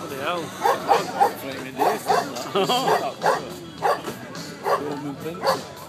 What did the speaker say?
Bloody er hell. Flaming this. Roman.